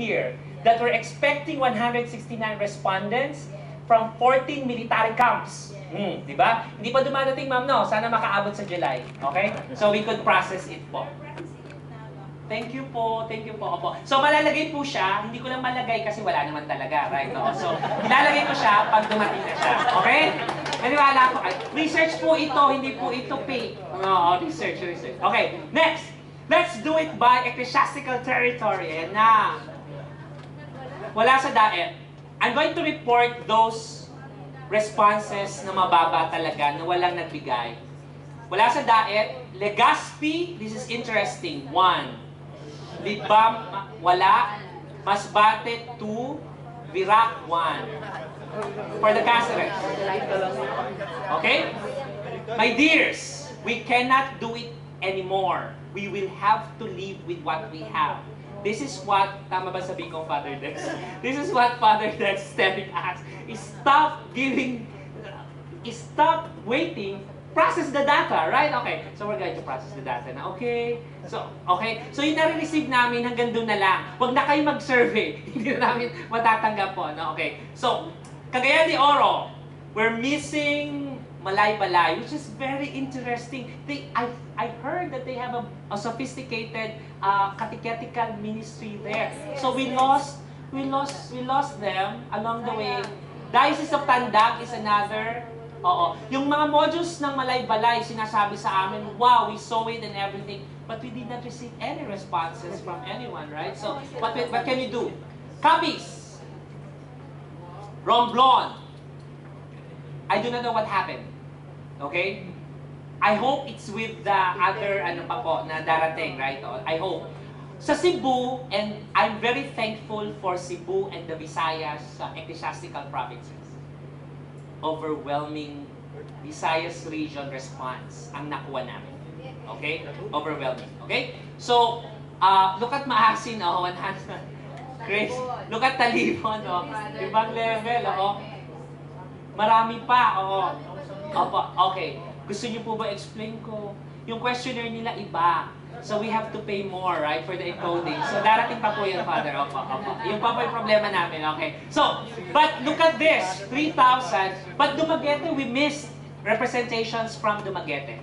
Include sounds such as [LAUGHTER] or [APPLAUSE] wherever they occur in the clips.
here that we're expecting 169 respondents from 14 military camps. Hmm, di ba? Hindi pa dumadating, ma'am, no? Sana makaabot sa July. Okay? So we could process it po. Thank you po, thank you po. Opo. So malalagay po siya, hindi ko lang malagay kasi wala naman talaga, right? No? So ilalagay ko siya pag dumating na siya. Okay? Naniwala ko. Research po ito, hindi po ito fake. No, research, research. Okay, next. Let's do it by ecclesiastical territory. Ayan na. Wala sa daet. I'm going to report those responses na mababa talaga, na walang nagbigay. Wala sa daet. Legazpi, this is interesting. One. Libam, wala. Masbate, two. Virac, one. For the Cáceres. Okay? My dears, we cannot do it anymore. We will have to live with what we have. This is what, tama ba sabihin ko, Father Dex? This is what Father Dex is telling us. Stop giving, stop waiting process the data, right? Okay, so we're going to process the data na. Okay, so, okay. So yung nare-receive namin hanggang doon na lang. Huwag na kayo mag-survey. [LAUGHS] Hindi na namin matatanggap po, no? Okay, so, Cagayan de Oro, we're missing Malay-Balay, which is very interesting. They, I, I heard that they have a, a sophisticated uh, catechetical ministry there. So we lost, we lost, we lost them along the way. Diocese of Tandag is another Oo. Yung mga modules ng Malay-Balay, sinasabi sa amin, wow, we saw it and everything, but we did not receive any responses from anyone, right? So, what, what can you do? Copies. Romblon. I do not know what happened. Okay? I hope it's with the other, ano pa po, na darating, right? I hope. Sa Cebu, and I'm very thankful for Cebu and the Visayas uh, ecclesiastical provinces overwhelming Visayas region response ang nakuha namin. Okay? Overwhelming. Okay? So, uh, look at Maasin, oh, 100. Grace, look at Talibon, oh. Ibang level, oh. Marami pa, oh. Opo, okay. Gusto niyo po ba explain ko? Yung questionnaire nila iba. So we have to pay more, right, for the encoding. So darating pa po yun, Father. Opo, opo. Yung pa po yung problema namin, okay? So, but look at this, 3,000. But Dumaguete, we missed representations from Dumaguete.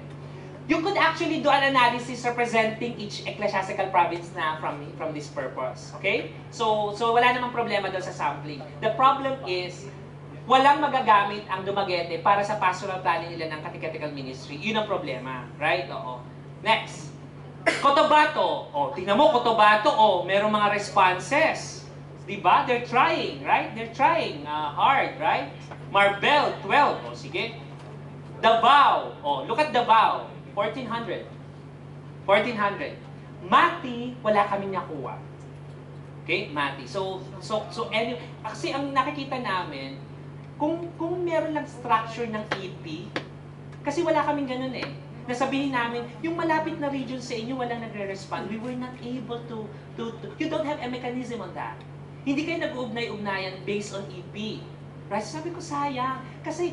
You could actually do an analysis representing each ecclesiastical province na from from this purpose. Okay? So, so wala namang problema doon sa sampling. The problem is, walang magagamit ang Dumaguete para sa pastoral planning nila ng catechetical ministry. Yun ang problema. Right? Oo. Next. Cotabato. O, tingnan mo, Cotabato, o, merong mga responses. Diba? They're trying, right? They're trying uh, hard, right? Marbel, 12. O, sige. Davao. O, look at Davao. 1,400. 1,400. Mati, wala kaming nakuha. Okay? Mati. So, so, so, anyway, kasi ang nakikita namin, kung, kung meron lang structure ng EP, kasi wala kaming ganun eh na sabihin namin, yung malapit na region sa inyo, walang nagre-respond. We were not able to, to, to, you don't have a mechanism on that. Hindi kayo nag-uugnay-ugnayan based on EP. Right? Sabi ko, sayang. Kasi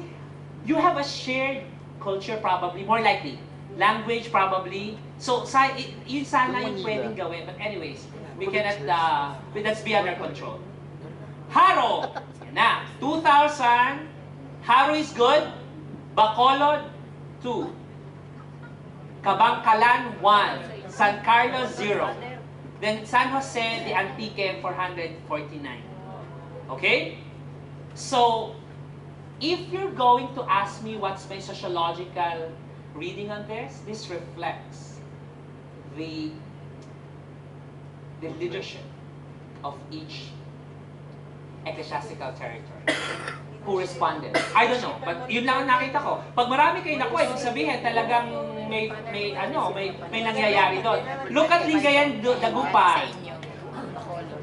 you have a shared culture probably, more likely. Language probably. So, sa, yun sana yung pwedeng gawin. But anyways, we cannot, uh, that's beyond our control. Haro! Na. 2,000. Haro is good. Bacolod, 2. Kabangkalan, 1. San Carlos, 0. Then San Jose de Antique, 449. Okay? So, if you're going to ask me what's my sociological reading on this, this reflects the, the leadership of each ecclesiastical territory who responded. I don't know, but yun lang ang nakita ko. Pag marami kayo nakuha, ibig sabihin talagang may may ano, may may nangyayari doon. Look at Lingayen Dagupan.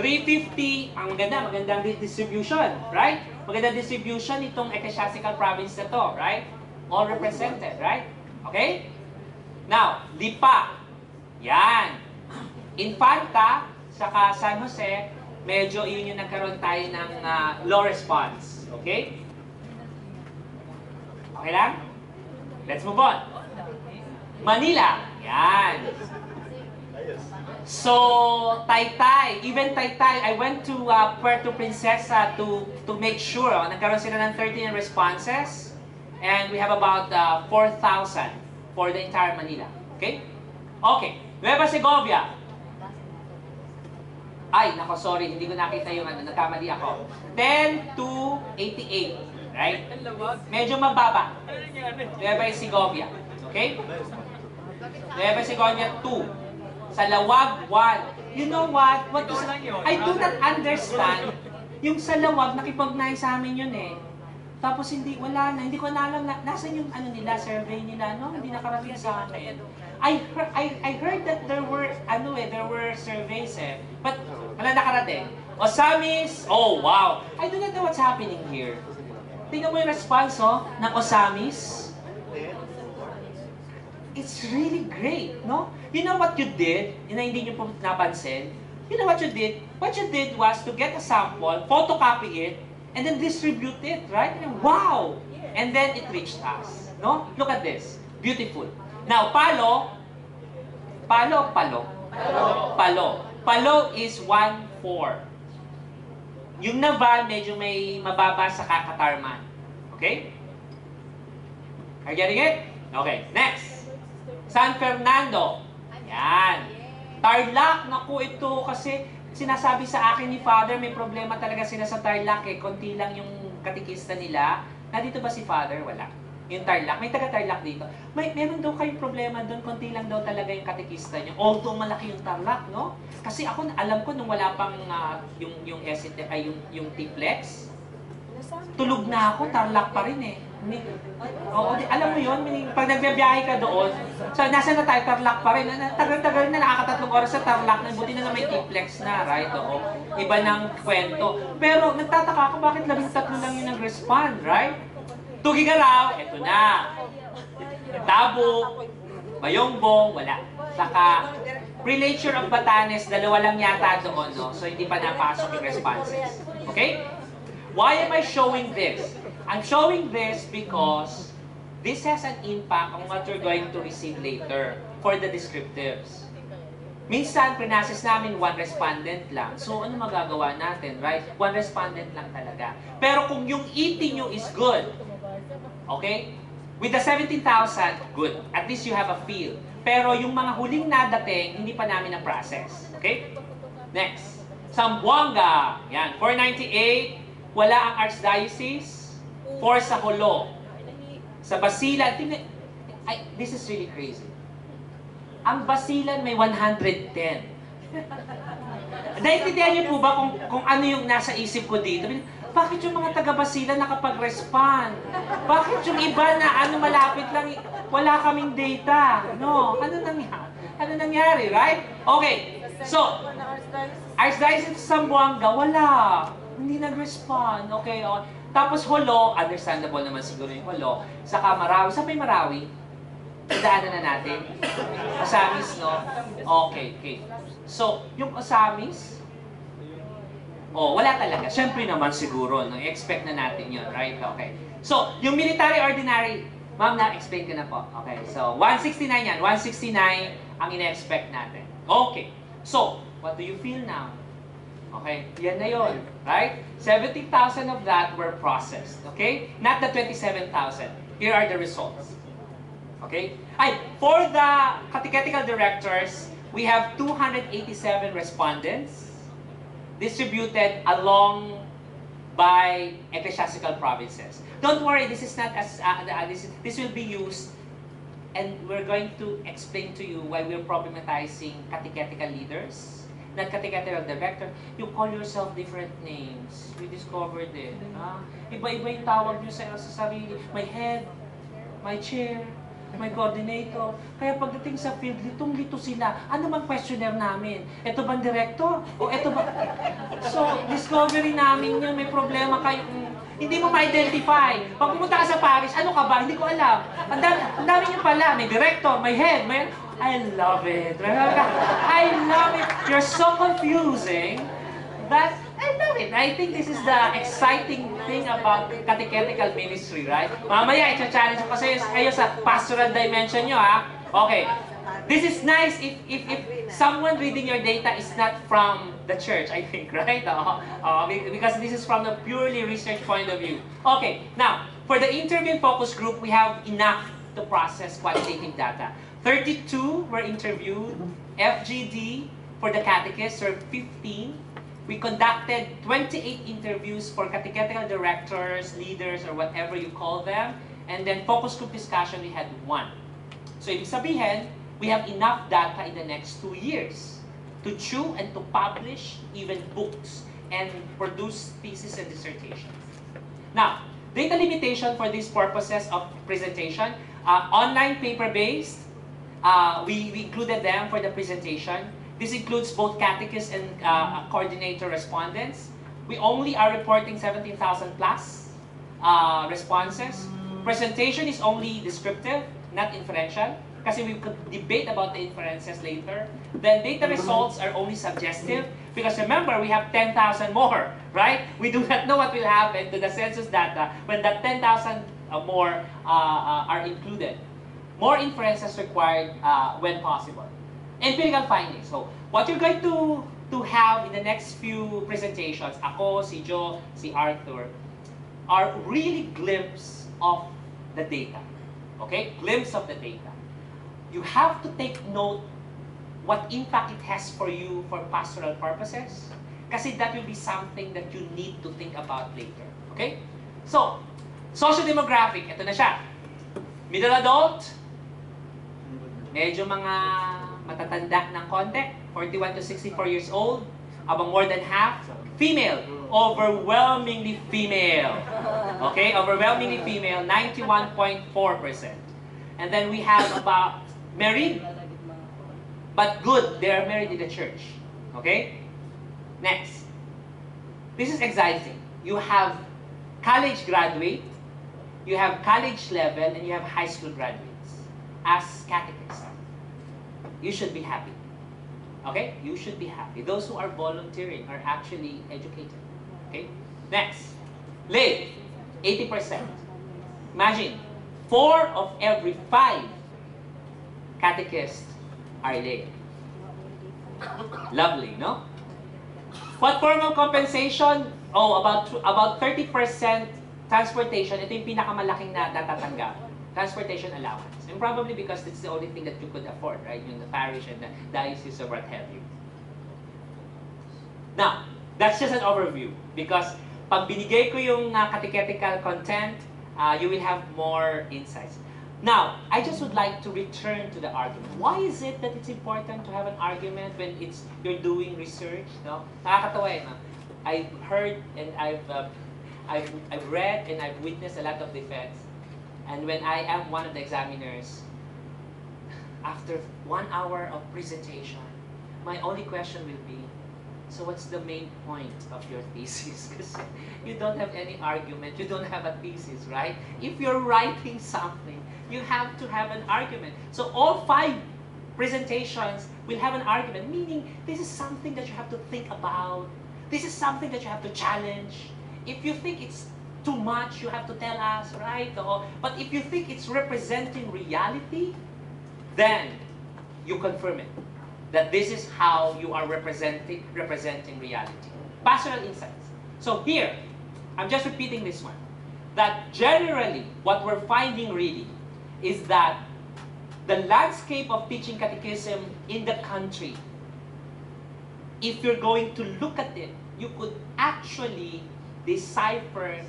350, ang maganda, magandang distribution, right? Magandang distribution itong ecclesiastical province na to, right? All represented, right? Okay? Now, Lipa. Yan. Infanta, saka San Jose, medyo yun yung nagkaroon tayo ng uh, low response. Okay? Okay lang? Let's move on. Manila. Yan. So, Taytay, even Taytay, I went to uh, Puerto Princesa to to make sure. Oh, nagkaroon sila ng 13 responses. And we have about uh, 4,000 for the entire Manila. Okay? Okay. Nueva Segovia. Ay, nako, sorry. Hindi ko nakita yung ano. Nagkamali ako. 10 to 88. Right? Medyo mababa. Nueva Segovia. Okay? Nueva Segovia 2. Sa Lawag 1. You know what? What is, I do not understand. Yung sa Lawag, nakipag-nine sa amin yun eh. Tapos hindi, wala na. Hindi ko na alam na, nasan yung ano nila, survey nila, no? Hindi nakarating sa akin. I, I, I heard that there were, ano eh, there were surveys eh. But, wala nakarating. Osamis, oh wow. I do not know what's happening here. Tingnan mo yung response, oh, ng Osamis. It's really great, no? You know what you did, na hindi nyo po napansin? You know what you did? What you did was to get a sample, photocopy it, and then distribute it, right? And wow! And then it reached us, no? Look at this. Beautiful. Now, palo, palo, palo. Palo. Palo is 1-4. Yung Naval, medyo may mababa sa kakatarman. Okay? Are you getting it? Okay, next. San Fernando. Yan. Tarlac, naku ito kasi sinasabi sa akin ni Father, may problema talaga sila sa Tarlac eh. Konti lang yung katikista nila. Nandito ba si Father? Wala. Yung Tarlac. May taga-Tarlac dito. May, meron daw kayong problema doon. Konti lang daw talaga yung katikista nyo. Although malaki yung Tarlac, no? Kasi ako, alam ko nung wala pang ah, yung, yung, ST, ay, yung, yung T-Flex, tulog na ako, Tarlac pa rin eh. Oo, alam mo yun, pag nagbibiyahe ka doon, so nasa na tayo, Tarlac pa rin. Tagal-tagal na, nakakatatlong oras sa Tarlac na, buti na na may T-Flex na, right? Oo. Iba ng kwento. Pero nagtataka ako, bakit labing tatlo lang yung nag-respond, right? Tugigaraw, eto na. Tabo, Bayongbong, wala. Saka, Prelature of Batanes, dalawa lang yata doon, no? So, hindi pa napasok yung responses. Okay? Why am I showing this? I'm showing this because this has an impact on what you're going to receive later for the descriptives. Minsan, prinasis namin one respondent lang. So, ano magagawa natin, right? One respondent lang talaga. Pero kung yung ET nyo is good, okay? With the 17,000, good. At least you have a feel. Pero yung mga huling nadating, hindi pa namin na-process. Okay? Next. Sambuanga. Yan. 498. Wala ang Archdiocese. 4 sa Holo. Sa Basilan. Tingnan. Ay, this is really crazy. Ang Basilan may 110. [LAUGHS] Naintindihan niyo po ba kung, kung ano yung nasa isip ko dito? Bakit yung mga taga-Basilan nakapag-respond? Bakit yung iba na ano malapit lang, wala kaming data? No, ano nangyari? Ano nangyari, right? Okay, so, Archdiocese of Zamboanga, wala. Hindi nag-respond. Okay, oh. Tapos Holo, understandable naman siguro yung Holo. Saka Marawi. Saan yung Marawi? Daanan na natin. Osamis, no? Okay, okay. So, yung Osamis, oh, wala talaga. Siyempre naman siguro, no? I-expect na natin yun, right? Okay. So, yung military ordinary, ma'am, na-explain ko na po. Okay, so 169 yan. 169 ang ina-expect natin. Okay. So, what do you feel now? Okay, yan na yon, right? 70,000 of that were processed, okay? Not the 27,000. Here are the results. Okay? Ay, for the catechetical directors, we have 287 respondents distributed along by ecclesiastical provinces. Don't worry, this is not as uh, uh, this, this will be used and we're going to explain to you why we're problematizing catechetical leaders, not catechetical director. You call yourself different names. We discovered it. Ah, iba-iba yung tawag nyo sa, sa sarili. My head, my chair, my coordinator. Kaya pagdating sa field, litong-lito sila. Ano bang questionnaire namin? Ito bang director? O ito ba? So, discovery namin yun. May problema kayo. Mm, Hindi mo ma-identify. Pag pumunta ka sa parish, ano ka ba? Hindi ko alam. Ang dami, ang dami nyo pala. May director, may head, may... I love it. I love it. You're so confusing. but I love it. I think this is the exciting thing about catechetical ministry, right? Mamaya, i-challenge ko kasi kayo sa pastoral dimension nyo, ha? Okay. This is nice if, if, if someone reading your data is not from the church, I think, [LAUGHS] right? Uh, uh, because this is from a purely research point of view. Okay, now, for the interview focus group, we have enough to process qualitative data. 32 were interviewed. FGD for the catechists were 15. We conducted 28 interviews for catechetical directors, leaders, or whatever you call them. And then focus group discussion, we had one. So ibig sabihin, we have enough data in the next two years to chew and to publish even books and produce thesis and dissertations. Now, data limitation for these purposes of presentation, uh, online paper-based, uh, we, we included them for the presentation. This includes both catechists and uh, coordinator respondents. We only are reporting 17,000 plus uh, responses. Presentation is only descriptive, not inferential. Kasi we could debate about the inferences later. Then data results are only suggestive because remember, we have 10,000 more, right? We do not know what will happen to the census data when that 10,000 uh, more uh, uh, are included. More inferences required uh, when possible. Empirical findings. So, what you're going to, to have in the next few presentations, ako, si Joe, si Arthur, are really glimpse of the data. Okay? Glimpse of the data you have to take note what impact it has for you for pastoral purposes. Kasi that will be something that you need to think about later. Okay? So, social demographic, ito na siya. Middle adult, medyo mga matatanda ng konti, 41 to 64 years old, abang more than half, female, overwhelmingly female. Okay, overwhelmingly female, 91.4%. And then we have about married, but good, they are married in the church. Okay? Next. This is exciting. You have college graduate, you have college level, and you have high school graduates as catechists. You should be happy. Okay? You should be happy. Those who are volunteering are actually educated. Okay? Next. Lay, 80%. Imagine, four of every five catechists are lay. Lovely, no? What form of compensation? Oh, about about 30% transportation. Ito yung pinakamalaking na natatanggap. Transportation allowance. And probably because it's the only thing that you could afford, right? Yung the parish and the diocese or what have you. Now, that's just an overview because pag binigay ko yung uh, catechetical content, uh, you will have more insights. Now, I just would like to return to the argument. Why is it that it's important to have an argument when it's you're doing research? No, nakakatawa eh? I've heard and I've uh, I've I've read and I've witnessed a lot of defense. And when I am one of the examiners, after one hour of presentation, my only question will be, so what's the main point of your thesis? [LAUGHS] Because you don't have any argument, you don't have a thesis, right? If you're writing something, you have to have an argument. So all five presentations will have an argument, meaning this is something that you have to think about. This is something that you have to challenge. If you think it's too much, you have to tell us, right? But if you think it's representing reality, then you confirm it. That this is how you are representing, representing reality. Pastoral insights. So here, I'm just repeating this one. That generally, what we're finding really is that the landscape of teaching catechism in the country, if you're going to look at it, you could actually decipher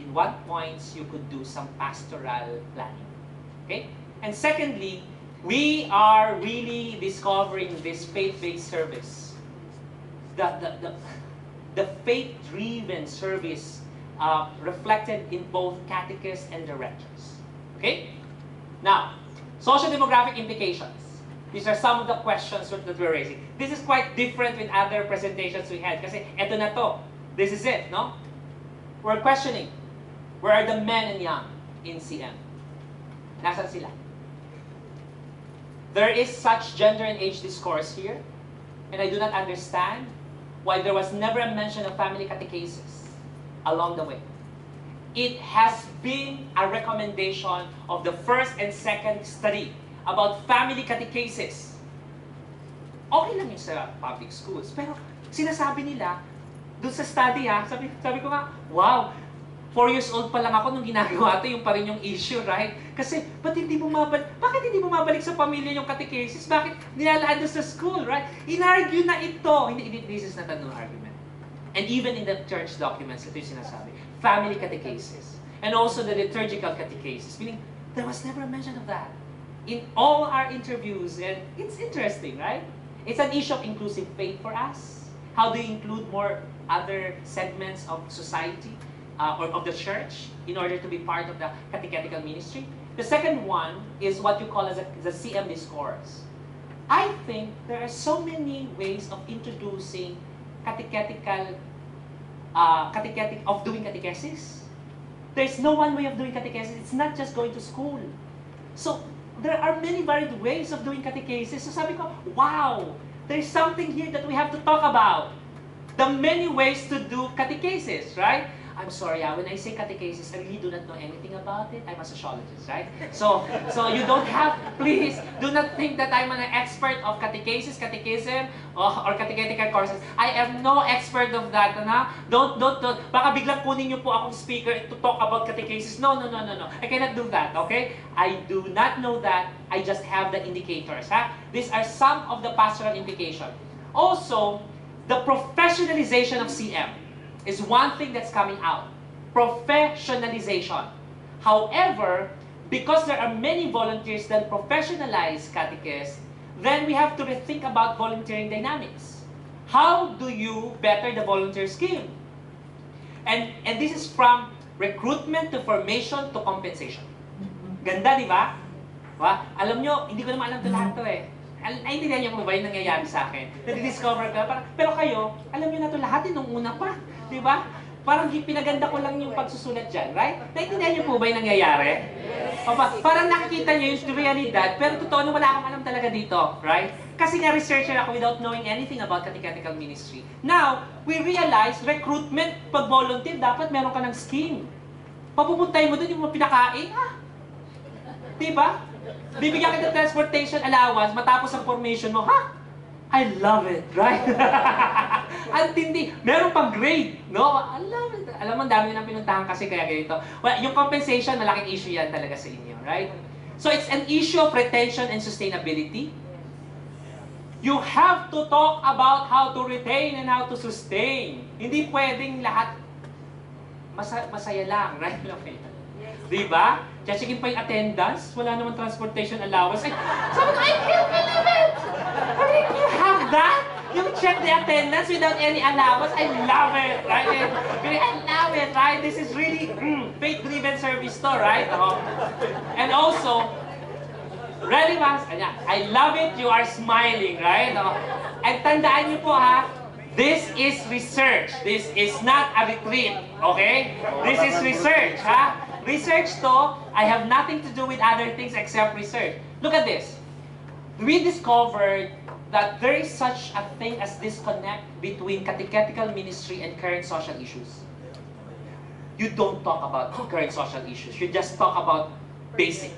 in what points you could do some pastoral planning. Okay? And secondly, we are really discovering this faith-based service. The, the, the, the faith-driven service uh, reflected in both catechists and directors. Okay? Now, social demographic implications. These are some of the questions that we're raising. This is quite different with other presentations we had. Kasi eto na to. This is it, no? We're questioning. Where are the men and young in CM? Nasaan sila? There is such gender and age discourse here. And I do not understand why there was never a mention of family catechesis along the way it has been a recommendation of the first and second study about family catechesis. Okay lang yun sa public schools. Pero sinasabi nila, dun sa study ha, sabi, sabi ko nga, wow, Four years old pa lang ako nung ginagawa ito, yung pa rin yung issue, right? Kasi, ba't hindi bumabalik, bakit hindi bumabalik sa pamilya yung catechesis? Bakit nilalaan doon sa school, right? Inargue na ito. Hindi, this is not a new argument. And even in the church documents, ito yung sinasabi. Family catechesis. And also the liturgical catechesis. Meaning, there was never a mention of that. In all our interviews, and it's interesting, right? It's an issue of inclusive faith for us. How do you include more other segments of society? Uh, or of the church in order to be part of the catechetical ministry. The second one is what you call as a, the CM discourse. I think there are so many ways of introducing catechetical, uh, catechetic, of doing catechesis. There's no one way of doing catechesis. It's not just going to school. So, there are many varied ways of doing catechesis. So sabi ko, wow, there's something here that we have to talk about. The many ways to do catechesis, right? I'm sorry, ah, when I say catechesis, I really do not know anything about it. I'm a sociologist, right? So, so you don't have, please, do not think that I'm an expert of catechesis, catechism, or, or catechetical courses. I am no expert of that, na? Don't, don't, don't. Baka biglang kunin niyo po akong speaker to talk about catechesis. No, no, no, no, no. I cannot do that, okay? I do not know that. I just have the indicators, ha? These are some of the pastoral implications. Also, the professionalization of CM is one thing that's coming out. Professionalization. However, because there are many volunteers that professionalize catechists, then we have to rethink about volunteering dynamics. How do you better the volunteer scheme? And, and this is from recruitment to formation to compensation. Ganda, di ba? Diba? Alam nyo, hindi ko naman alam ito lahat to eh. Naintindihan niyo po ba yung nangyayari sa akin? Nadi-discover ka, parang, pero kayo, alam niyo na ito lahat eh, nung una pa. Di ba? Parang pinaganda ko lang yung pagsusulat dyan, right? Naintindihan niyo po ba yung nangyayari? O ba, parang nakikita niyo yung realidad, pero totoo na wala akong alam talaga dito, right? Kasi nga researcher ako without knowing anything about catechetical ministry. Now, we realize recruitment, pag volunteer, dapat meron ka ng scheme. Papupuntay mo doon yung mga pinakain, ah. Diba? Bibigyan kita transportation allowance matapos ang formation mo, ha? I love it, right? [LAUGHS] Ang tindi. Meron pang grade, no? I love it. Alam mo, dami nang pinuntahan kasi kaya ganito. Well, yung compensation, malaking issue yan talaga sa inyo, right? So it's an issue of retention and sustainability. You have to talk about how to retain and how to sustain. Hindi pwedeng lahat masa- masaya lang, [LAUGHS] right? Di ba? Checkin pa yung attendance, wala naman transportation allowance. Ay, sabi ko, I can't believe it! How you have that? You check the attendance without any allowance. I love it, right? I love it, right? This is really mm, faith-driven service to, right? Oh. And also, relevance, I love it, you are smiling, right? Oh. And tandaan niyo po ha, This is research. This is not a retreat. Okay? This is research. Ha? Research to, I have nothing to do with other things except research. Look at this. We discovered that there is such a thing as disconnect between catechetical ministry and current social issues. You don't talk about current social issues. You just talk about basic.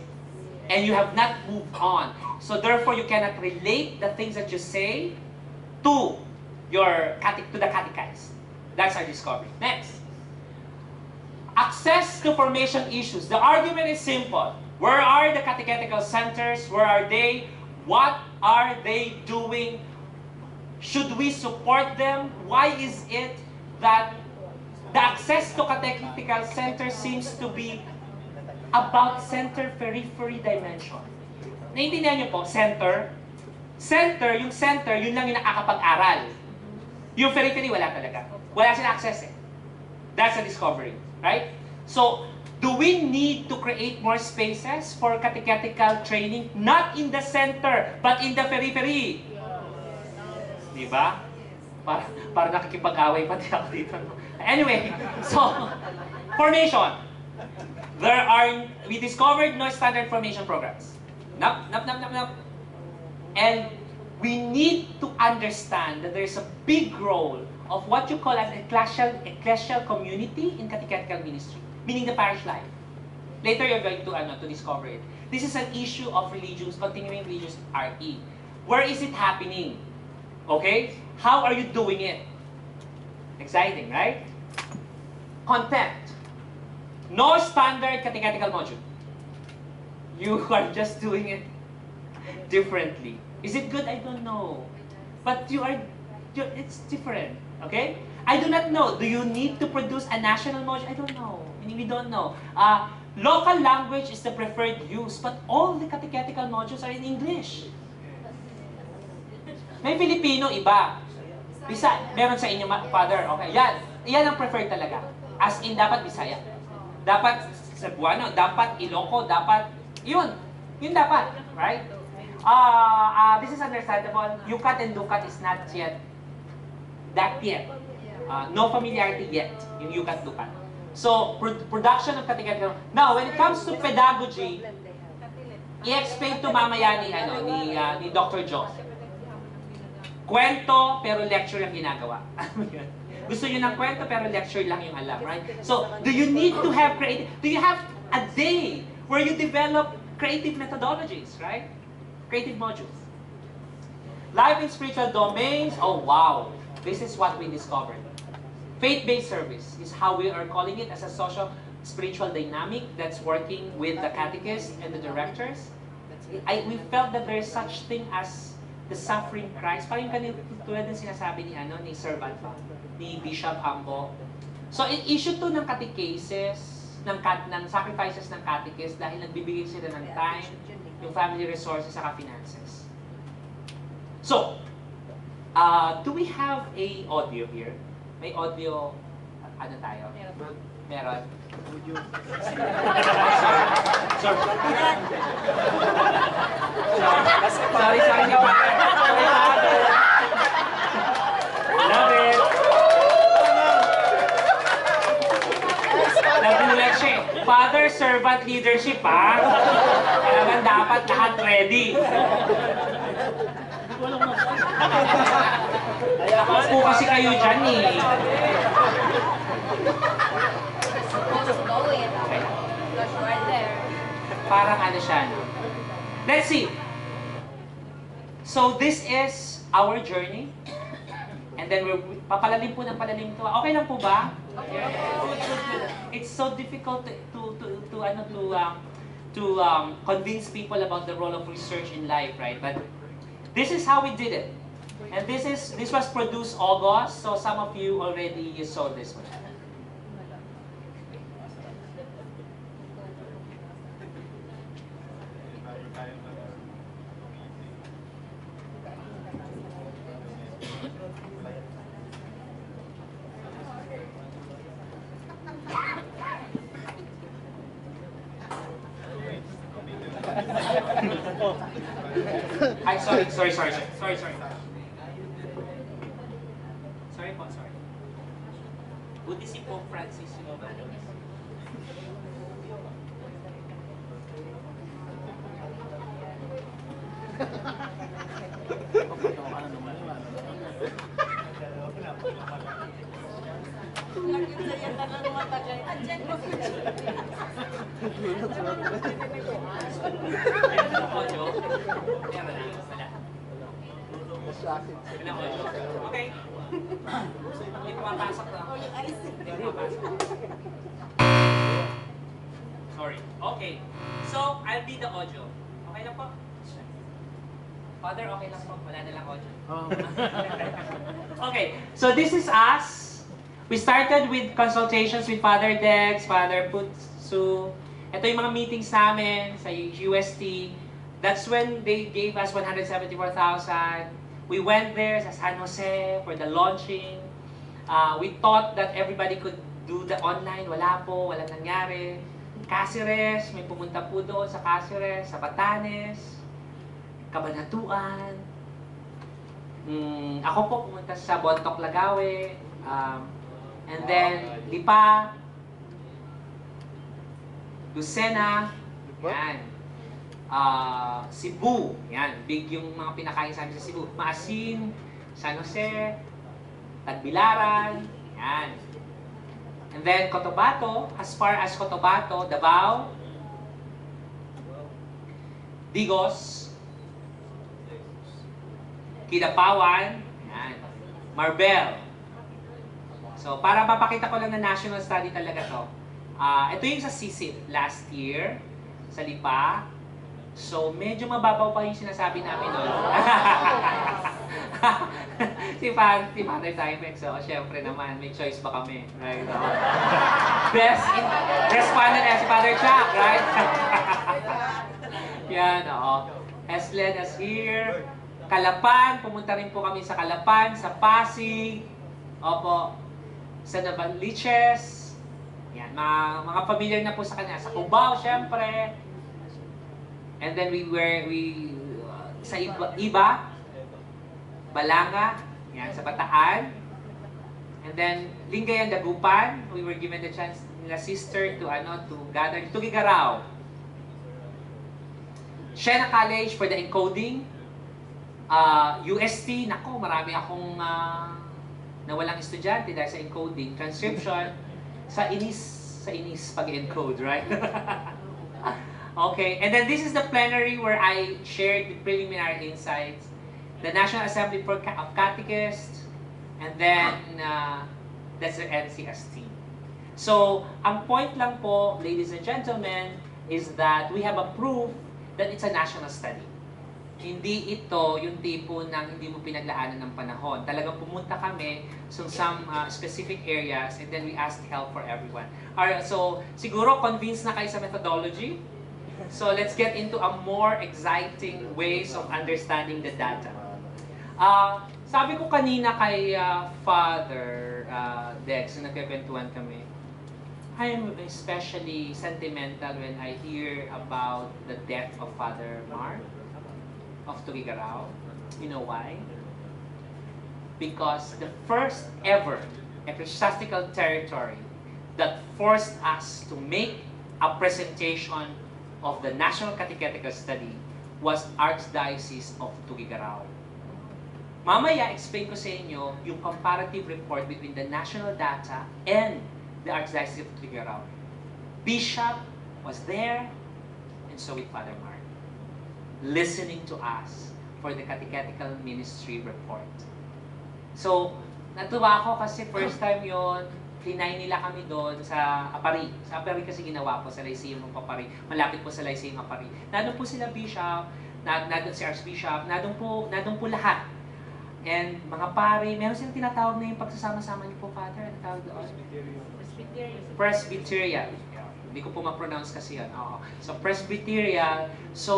And you have not moved on. So therefore, you cannot relate the things that you say to your to the catechized. That's our discovery. Next. Access to formation issues. The argument is simple. Where are the catechetical centers? Where are they? What are they doing? Should we support them? Why is it that the access to catechetical centers seems to be about center-periphery dimension? Naintindihan niyo po, center? Center, yung center, yun lang yung nakakapag-aral. Yung periphery, wala talaga. Wala silang access eh. That's a discovery. Right? So, do we need to create more spaces for catechetical training? Not in the center, but in the periphery. Ba? Para, para nakikipag-away pati ako dito. Anyway, [LAUGHS] so, formation. There are, we discovered no standard formation programs. Nap, nap, nap, nap, nap. And we need to understand that there's a big role of what you call as ecclesial, ecclesial community in catechetical ministry, meaning the parish life. Later, you're going to, ano, to discover it. This is an issue of religions, continuing religious RE. Where is it happening? Okay? How are you doing it? Exciting, right? Content. No standard catechetical module. You [LAUGHS] are just doing it differently. Is it good? I don't know. But you are, it's different. Okay? I do not know. Do you need to produce a national module? I don't know. We don't know. Uh, local language is the preferred use, but all the catechetical modules are in English. May Filipino, iba. Bisa, meron sa inyo, father. Okay, yan. Yan ang preferred talaga. As in, dapat Bisaya. Dapat Cebuano, dapat Iloco, dapat, yun. Yun dapat. Right? Uh, uh, this is understandable. Yukat and Dukat is not yet that yet. Uh, no familiarity yet in Yukat Dukat. So, pro- production of catechetical. Now, when it comes to pedagogy, i-explain to mamaya ni, ano, ni, uh, ni Dr. Joe. Kwento, pero lecture ang ginagawa. [LAUGHS] Gusto niyo ng kwento, pero lecture lang yung alam, right? So, do you need to have creative, do you have a day where you develop creative methodologies, right? Creative modules. Life in spiritual domains, oh wow, this is what we discovered. Faith-based service is how we are calling it as a social spiritual dynamic that's working with the catechists and the directors. I, we felt that there is such thing as the suffering Christ. Parang kanil, tulad ng sinasabi ni, ano, ni Sir Balfa, ni Bishop Ambo. So, issue to ng catechesis, ng, cat, ng sacrifices ng catechist dahil nagbibigay sila ng time, yung family resources, saka finances. So, uh, do we have a audio here? May audio, ano tayo? Meron. [LAUGHS] sorry. sorry, sorry, ni Father. Sorry, Father. Love it. Sabi nila siya, Father, servant leadership, ha? Kailangan dapat lahat ready. Tapos po kasi kayo dyan, eh. Parang ano siya, no? Let's see. So this is our journey. And then we're papalalim po ng palalim to. Okay lang po ba? Okay. It's so difficult to to to, to ano to um, to um, convince people about the role of research in life, right? But this is how we did it. And this is this was produced August, so some of you already saw this one. [LAUGHS] Sorry, sorry, sorry, sorry, sorry. Sorry Sorry. Okay. So, I'll be the audio. Okay lang po? Father, okay lang po. Wala na lang audio. [LAUGHS] okay. So, this is us. We started with consultations with Father Dex, Father Putsu. Ito yung mga meetings namin sa UST. That's when they gave us 174,000. We went there sa San Jose for the launching. Uh, we thought that everybody could do the online. Wala po, walang nangyari. Cáceres, may pumunta po doon sa Cáceres, sa Batanes, Kabanatuan. Mm, ako po pumunta sa Bontoc, Lagawe. Um, and then, Lipa, Lucena, yan. Ah, Cebu, yan. Big yung mga pinakain sa amin sa Cebu. Maasin, San Jose, Tagbilaran, yan. And then Cotabato, as far as Cotabato, Davao, Digos, Kidapawan, Marbel. So, para mapakita ko lang na national study talaga to. Ah, ito yung sa CISIP last year, sa Lipa. So, medyo mababaw pa yung sinasabi namin doon. [LAUGHS] [LAUGHS] si, Fa si Father Timex, so, syempre naman, may choice ba kami? Right? So, [LAUGHS] best in respondent as si Father Chuck, right? [LAUGHS] Yan, oo. Heslen is here. Kalapan, pumunta rin po kami sa Kalapan, sa Pasig. Opo. Sa Navaliches. Yan, mga, mga familiar na po sa kanya. Sa Cubao, syempre. And then we were, we, uh, sa iba, iba, Balanga, yan, sa Bataan. And then, Lingayan, Dagupan, we were given the chance nila sister to, ano, to gather, to Gigaraw. Siena College for the encoding. Uh, UST, nako, marami akong uh, nawalang estudyante dahil sa encoding. Transcription, sa inis, sa inis pag-encode, right? [LAUGHS] okay, and then this is the plenary where I shared the preliminary insights. The National Assembly for of Catechists, and then uh, that's the NCST. So, ang point lang po, ladies and gentlemen, is that we have approved that it's a national study. Hindi ito yung tipo ng hindi mo pinaglaanan ng panahon. Talagang pumunta kami sa some uh, specific areas and then we asked help for everyone. Alright, so siguro convinced na kayo sa methodology. So let's get into a more exciting ways of understanding the data. Uh, sabi ko kanina kay uh, Father uh, Dex, na nagkakwentuhan kami, I'm especially sentimental when I hear about the death of Father Mark of Tugigaraw. You know why? Because the first ever ecclesiastical territory that forced us to make a presentation of the National Catechetical Study was Archdiocese of Tugigaraw. Mamaya, explain ko sa inyo yung comparative report between the national data and the Archdiocese of Tugigaraw. Bishop was there, and so with Father Mark, listening to us for the catechetical ministry report. So, natuwa ako kasi first [LAUGHS] time yon Tinay nila kami doon sa Apari. Sa Apari kasi ginawa ko sa Lyceum of Apari. Malapit po sa Lyceum Apari. Nandun po sila Bishop, na, nandun si Archbishop, nandun po, nandun po lahat. And mga pare, meron silang tinatawag na yung pagsasama-sama niyo po, Father. Ano tawag doon? Presbyterian. Hindi ko po ma-pronounce kasi yan. Oo. So, Presbyterian. So,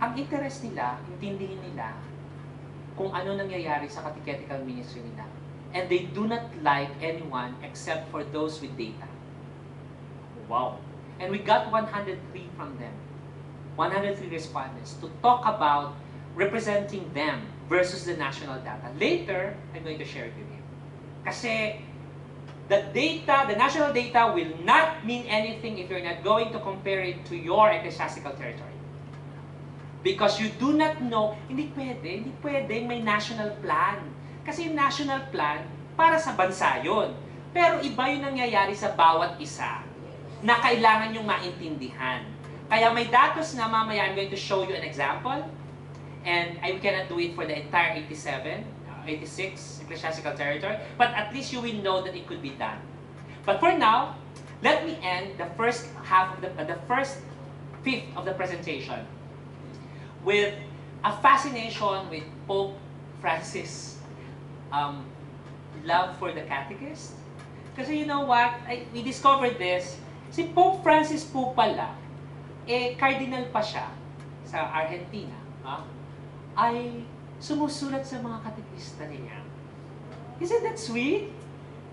ang interest nila, intindihin nila kung ano nangyayari sa catechetical ministry nila. And they do not like anyone except for those with data. Wow. And we got 103 from them. 103 respondents to talk about representing them versus the national data. Later, I'm going to share it with you. Kasi the data, the national data will not mean anything if you're not going to compare it to your ecclesiastical territory. Because you do not know, hindi pwede, hindi pwede may national plan. Kasi yung national plan, para sa bansa yon. Pero iba yung nangyayari sa bawat isa na kailangan yung maintindihan. Kaya may datos na mamaya I'm going to show you an example. And I cannot do it for the entire 87, uh, 86 ecclesiastical territory. But at least you will know that it could be done. But for now, let me end the first half of the, uh, the first fifth of the presentation with a fascination with Pope Francis' um, love for the catechist. Kasi you know what? I, we discovered this. Si Pope Francis po pala, eh, cardinal pa siya sa Argentina. Ha? Ay sumusulat sa mga katekista niya. Isn't that sweet?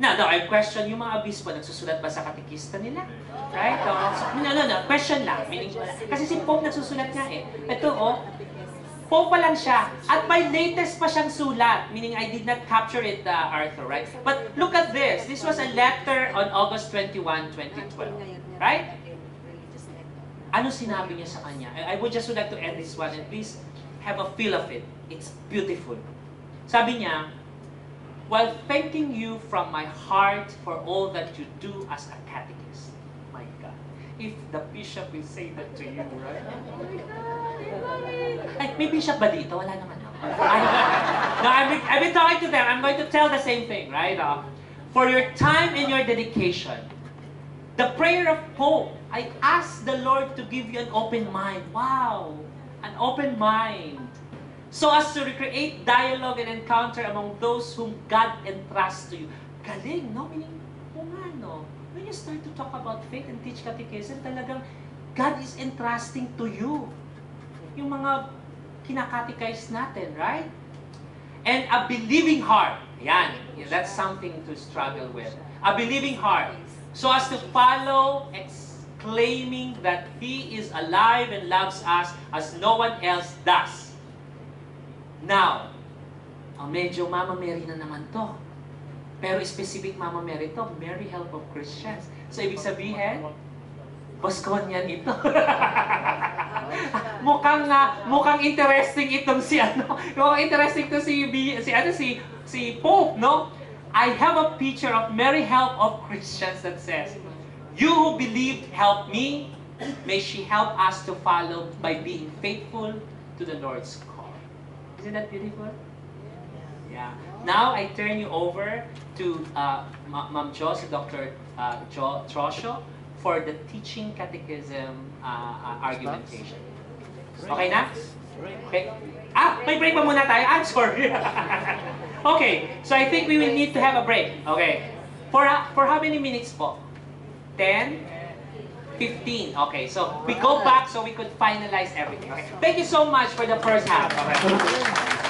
Now, no, I question yung mga obispo, nagsusulat ba sa katekista nila? Right? Oh, so, no, no, no, question lang. Meaning, kasi si Pope nagsusulat nga eh. Ito, oh, Pope pa lang siya. At may latest pa siyang sulat. Meaning, I did not capture it, uh, Arthur, right? But look at this. This was a letter on August 21, 2012. Right? Ano sinabi niya sa kanya? I, would just like to end this one and please have a feel of it. It's beautiful. Sabi niya, while thanking you from my heart for all that you do as a catechist. My God. If the bishop will say that to you, right? [LAUGHS] Ay, may bishop ba dito? Wala naman. No? I, no, I've been, I've been talking to them. I'm going to tell the same thing, right? Uh, for your time and your dedication, the prayer of hope, I ask the Lord to give you an open mind. Wow! An open mind. So as to recreate dialogue and encounter among those whom God entrusts to you. Galing, no? Meaning, kung ano, when you start to talk about faith and teach catechism, talagang God is entrusting to you yung mga kinakatechize natin, right? And a believing heart. Yan. That's something to struggle with. A believing heart. So as to follow, exclaiming that He is alive and loves us as no one else does. Now, ang medyo Mama Mary na naman to. Pero specific Mama Mary to, Mary Help of Christians. So, ibig sabihin, Baskon yan ito. [LAUGHS] mukhang nga, mukhang interesting itong si ano, mukhang interesting to si si ano si si Pope, no? I have a picture of Mary Help of Christians that says, "You who believed, help me. May she help us to follow by being faithful to the Lord's call." Isn't that beautiful? Yeah. Now I turn you over to uh, Ma- Ma'am Jo, si Dr. Uh, Jo Trosho for the teaching catechism uh, uh, argumentation. Okay na? Okay. Ah, may break pa muna tayo. I'm sorry. [LAUGHS] okay, so I think we will need to have a break. Okay. For uh, for how many minutes po? 10? 15. Okay, so we go back so we could finalize everything. Okay. Thank you so much for the first half. Okay.